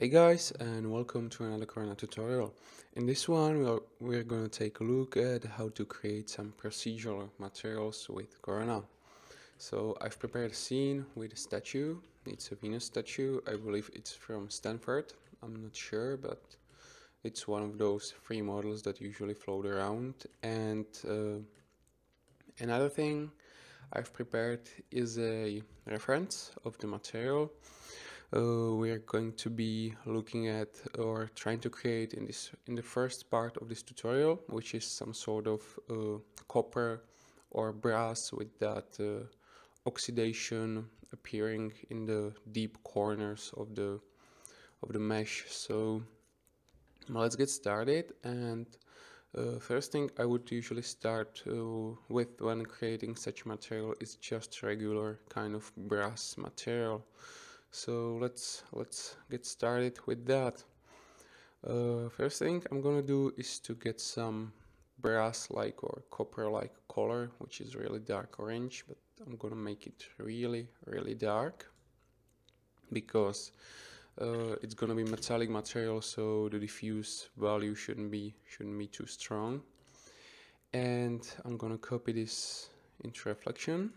Hey guys and welcome to another Corona tutorial. In this one we're, we're going to take a look at how to create some procedural materials with Corona. So I've prepared a scene with a statue, it's a Venus statue, I believe it's from Stanford, I'm not sure but it's one of those free models that usually float around. And uh, another thing I've prepared is a reference of the material uh, we are going to be looking at or trying to create in this in the first part of this tutorial which is some sort of uh, copper or brass with that uh, oxidation appearing in the deep corners of the of the mesh. So let's get started. And uh, first thing I would usually start uh, with when creating such material is just regular kind of brass material so let's let's get started with that. Uh, first thing I'm gonna do is to get some brass like or copper like color which is really dark orange but I'm gonna make it really really dark because uh, it's gonna be metallic material so the diffuse value shouldn't be shouldn't be too strong. And I'm gonna copy this into reflection.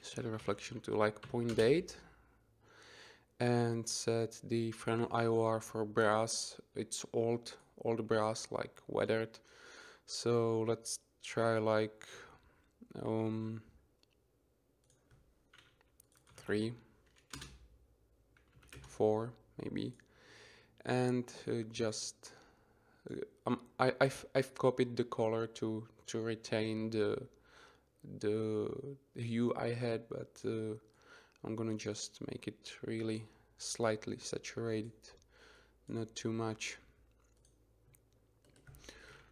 Set a reflection to like 0.8 and set the Fresnel IOR for brass. It's old, old brass, like weathered. So let's try like um, three, four maybe, and uh, just uh, um, I, I've I've copied the color to to retain the the hue I had, but uh, I'm gonna just make it really slightly saturated not too much.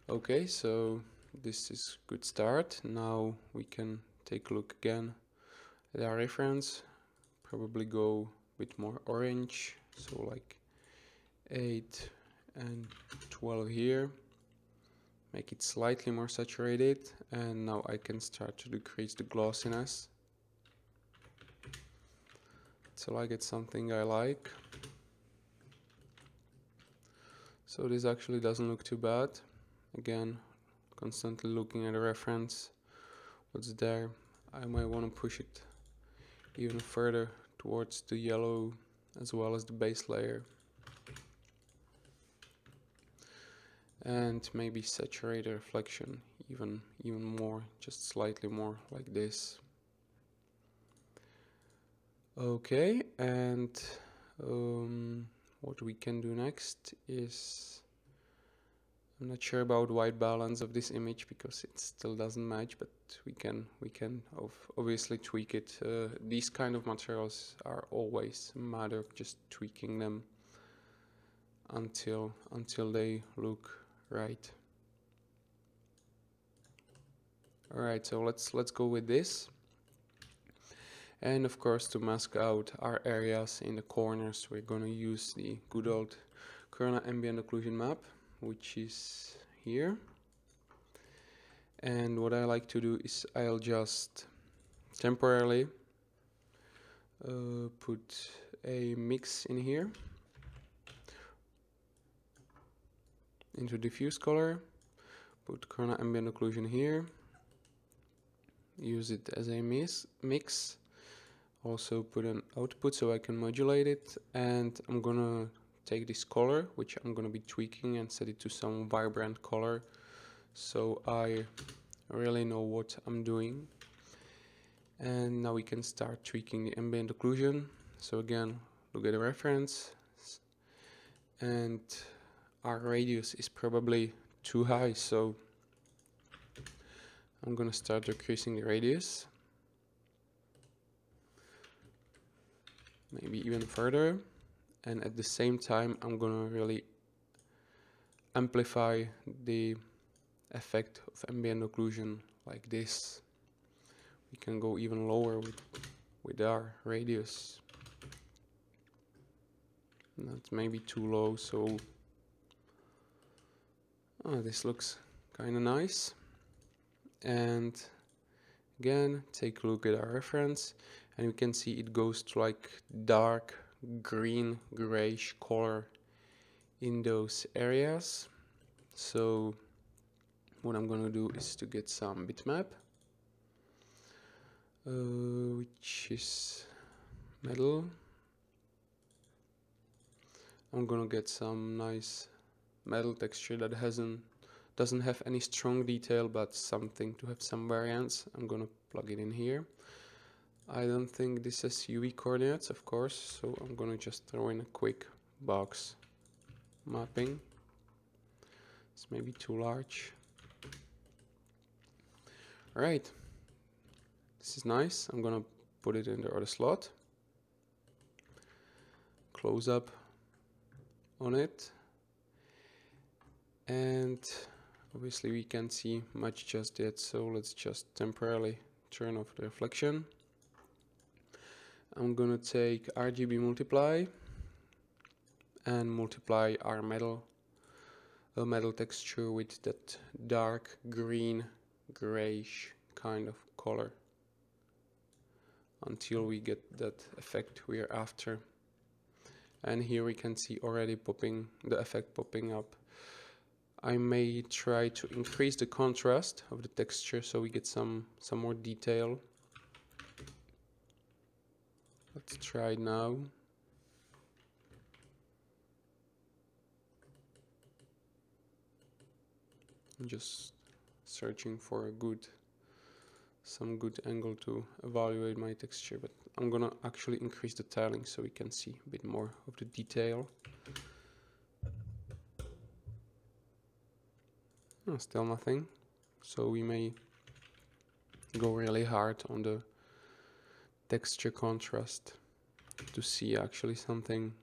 Okay so this is good start. Now we can take a look again at our reference. Probably go with more orange so like 8 and 12 here. Make it slightly more saturated and now I can start to decrease the glossiness till I get something I like. So this actually doesn't look too bad. Again, constantly looking at a reference, what's there. I might want to push it even further towards the yellow as well as the base layer. And maybe saturate the reflection even even more, just slightly more like this. Okay, and um, what we can do next is I'm not sure about white balance of this image because it still doesn't match, but we can we can obviously tweak it. Uh, these kind of materials are always a matter of just tweaking them until until they look right. All right, so let's let's go with this and of course to mask out our areas in the corners we're going to use the good old Corona ambient occlusion map which is here. And what I like to do is I'll just temporarily uh, put a mix in here into diffuse color put Corona ambient occlusion here use it as a mix, mix also put an output so I can modulate it. And I'm gonna take this color which I'm gonna be tweaking and set it to some vibrant color. So I really know what I'm doing. And now we can start tweaking the ambient occlusion. So again look at the reference. And our radius is probably too high so I'm gonna start decreasing the radius maybe even further. And at the same time I'm gonna really amplify the effect of ambient occlusion like this. We can go even lower with, with our radius. That's maybe too low so oh, this looks kind of nice. And again take a look at our reference and you can see it goes to like dark green grayish color in those areas. So what I'm gonna do is to get some bitmap uh, which is metal. I'm gonna get some nice metal texture that hasn't doesn't have any strong detail but something to have some variance. I'm gonna plug it in here I don't think this has UV coordinates of course so I'm gonna just throw in a quick box mapping. It's maybe too large. Alright. This is nice. I'm gonna put it in the other slot. Close up on it. And obviously we can't see much just yet so let's just temporarily turn off the reflection I'm gonna take RGB multiply and multiply our metal a metal texture with that dark green grayish kind of color until we get that effect we are after. And here we can see already popping the effect popping up. I may try to increase the contrast of the texture so we get some some more detail let's try now. I'm just searching for a good some good angle to evaluate my texture but I'm gonna actually increase the tiling so we can see a bit more of the detail. Oh, still nothing. So we may go really hard on the texture contrast to see actually something.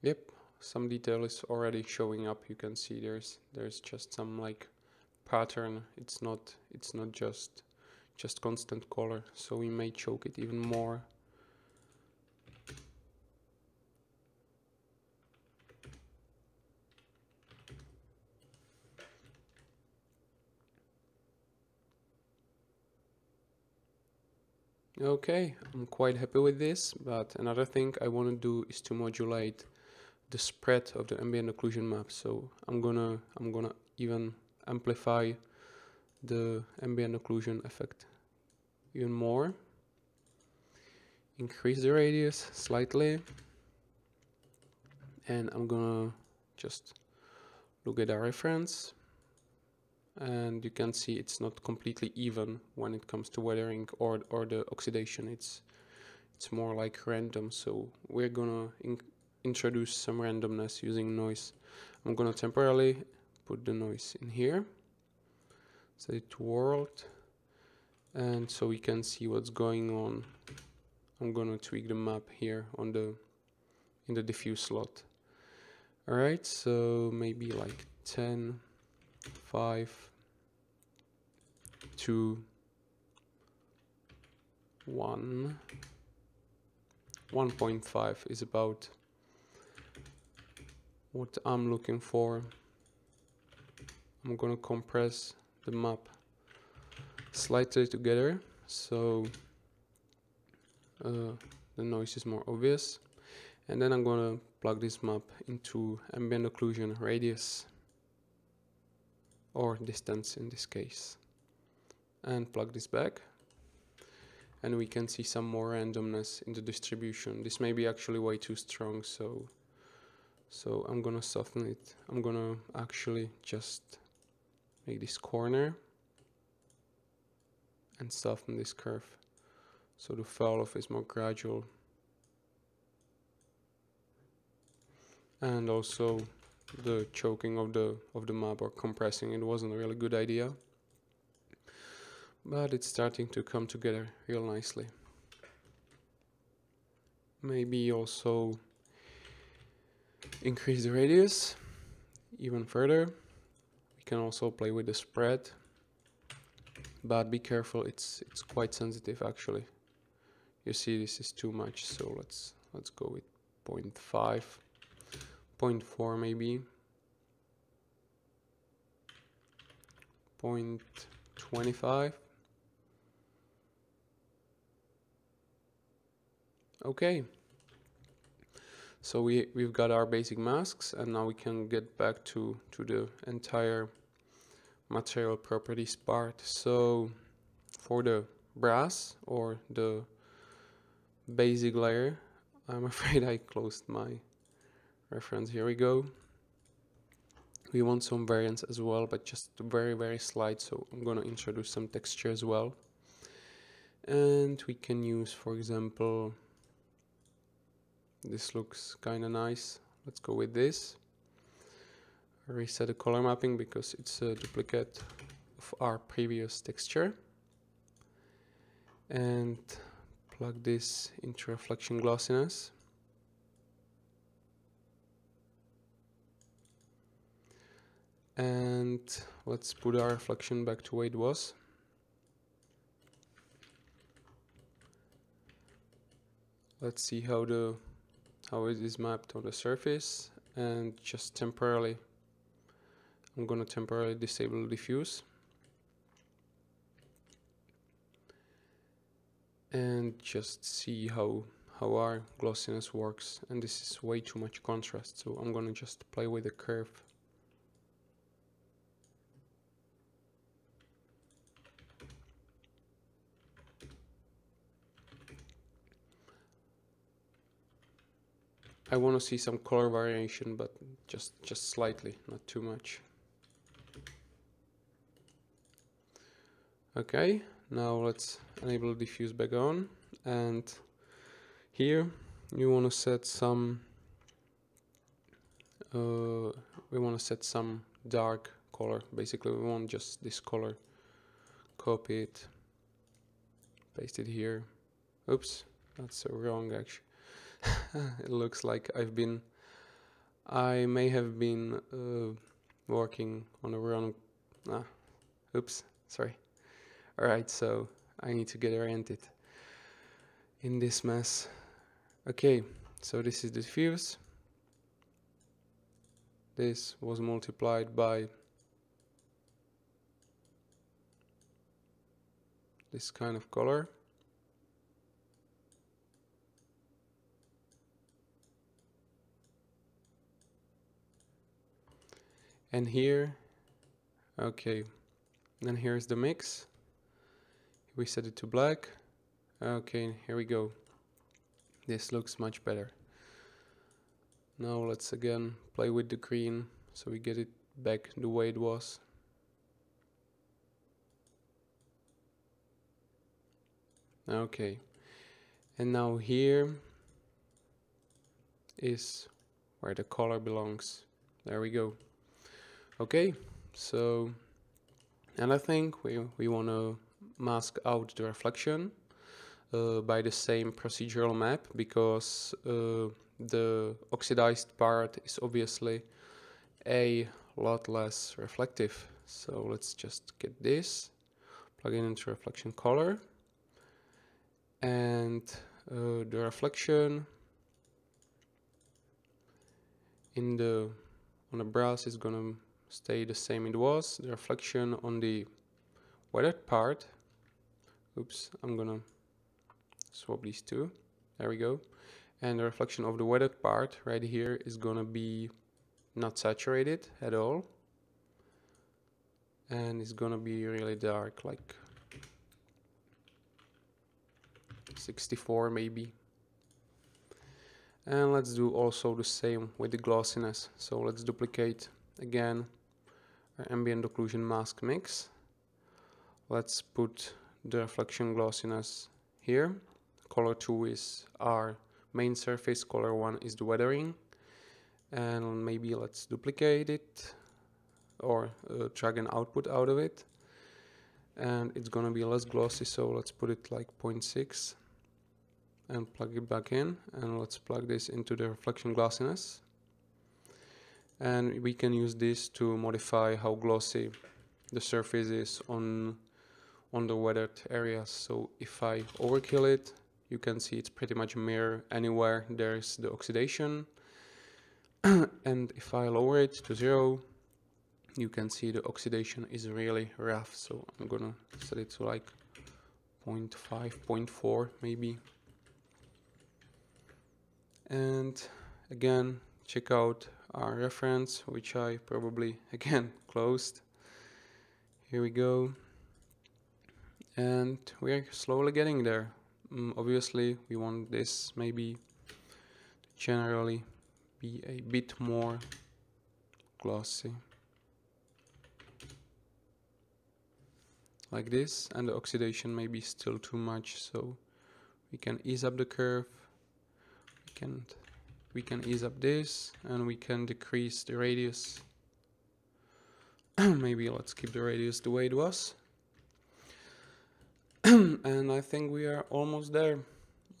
Yep, some detail is already showing up. You can see there's there's just some like pattern. It's not it's not just just constant color. So we may choke it even more. Okay, I'm quite happy with this, but another thing I want to do is to modulate the spread of the ambient occlusion map. So I'm gonna I'm gonna even amplify the ambient occlusion effect even more. Increase the radius slightly. And I'm gonna just look at our reference and you can see it's not completely even when it comes to weathering or, or the oxidation it's it's more like random so we're gonna introduce some randomness using noise. I'm gonna temporarily put the noise in here, set it to world, and so we can see what's going on. I'm gonna tweak the map here on the in the diffuse slot. Alright, so maybe like 10, 5, 2, 1, 1.5 is about what I'm looking for. I'm gonna compress the map slightly together so uh, the noise is more obvious. And then I'm gonna plug this map into ambient occlusion radius or distance in this case and plug this back. And we can see some more randomness in the distribution. This may be actually way too strong so so I'm gonna soften it. I'm gonna actually just make this corner and soften this curve. So the fall off is more gradual. And also the choking of the of the map or compressing it wasn't a really good idea. But it's starting to come together real nicely. Maybe also increase the radius even further. We can also play with the spread. but be careful it's it's quite sensitive actually you see this is too much so let's let's go with 0.5 0.4 maybe 0.25 okay so we we've got our basic masks and now we can get back to to the entire material properties part. So for the brass or the basic layer I'm afraid I closed my reference. Here we go. We want some variance as well but just very very slight so I'm gonna introduce some texture as well. And we can use for example this looks kinda nice. Let's go with this. Reset the color mapping because it's a duplicate of our previous texture. And plug this into reflection glossiness. And let's put our reflection back to where it was. Let's see how the how it is mapped on the surface and just temporarily I'm gonna temporarily disable diffuse. And just see how how our glossiness works and this is way too much contrast so I'm gonna just play with the curve I want to see some color variation but just just slightly not too much. Okay now let's enable diffuse back on. And here you want to set some uh, we want to set some dark color. Basically we want just this color. Copy it paste it here. Oops that's wrong actually it looks like I've been I may have been uh, working on the wrong ah oops sorry Alright, so I need to get oriented in this mess. Okay, so this is the diffuse. This was multiplied by this kind of color. And here, okay, then here's the mix. We set it to black. Okay here we go. This looks much better. Now let's again play with the green so we get it back the way it was. Okay and now here is where the color belongs. There we go okay so and I think we, we want to mask out the reflection uh, by the same procedural map because uh, the oxidized part is obviously a lot less reflective. So let's just get this, plug it into reflection color and uh, the reflection in the on the brass is gonna stay the same it was. The reflection on the weathered part. Oops I'm gonna swap these two. There we go. And the reflection of the weathered part right here is gonna be not saturated at all. And it's gonna be really dark like 64 maybe. And let's do also the same with the glossiness. So let's duplicate again ambient occlusion mask mix let's put the reflection glossiness here. Color 2 is our main surface, color 1 is the weathering. And maybe let's duplicate it or uh, drag an output out of it. And it's gonna be less glossy, so let's put it like 0.6 and plug it back in. And let's plug this into the reflection glossiness. And we can use this to modify how glossy the surface is on on the weathered areas. So if I overkill it, you can see it's pretty much mirror anywhere there's the oxidation. and if I lower it to zero, you can see the oxidation is really rough. So I'm gonna set it to like 0 0.5, 0 0.4 maybe. And again, check out reference, which I probably again closed. Here we go. And we're slowly getting there. Mm, obviously, we want this maybe generally be a bit more glossy. Like this, and the oxidation may be still too much, so we can ease up the curve. We can we can ease up this and we can decrease the radius. Maybe let's keep the radius the way it was. And I think we are almost there.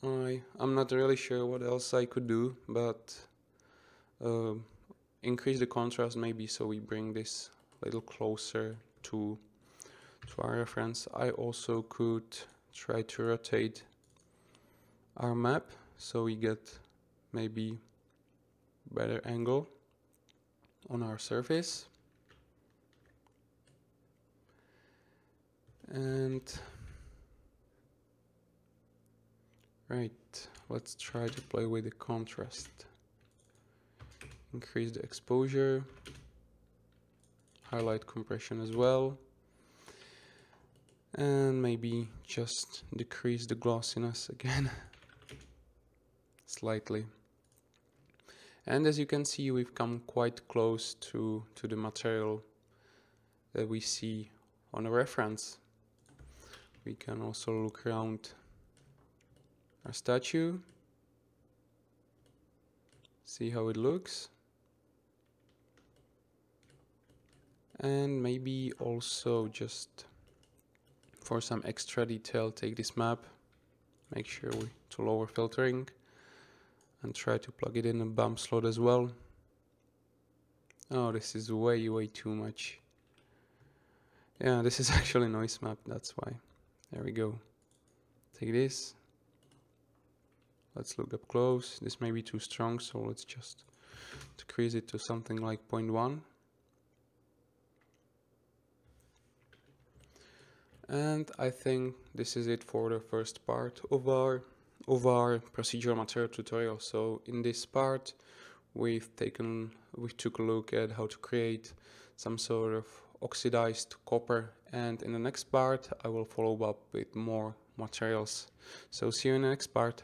I, I'm not really sure what else I could do but uh, increase the contrast maybe so we bring this a little closer to to our reference. I also could try to rotate our map so we get maybe better angle on our surface and right let's try to play with the contrast increase the exposure highlight compression as well and maybe just decrease the glossiness again slightly. And as you can see, we've come quite close to, to the material that we see on the reference. We can also look around our statue, see how it looks. And maybe also just for some extra detail, take this map, make sure we to lower filtering and try to plug it in a bump slot as well. Oh, this is way, way too much. Yeah, this is actually noise map, that's why. There we go. Take this. Let's look up close. This may be too strong, so let's just decrease it to something like 0.1. And I think this is it for the first part of our of our procedural material tutorial. So in this part, we've taken, we took a look at how to create some sort of oxidized copper. And in the next part, I will follow up with more materials. So see you in the next part.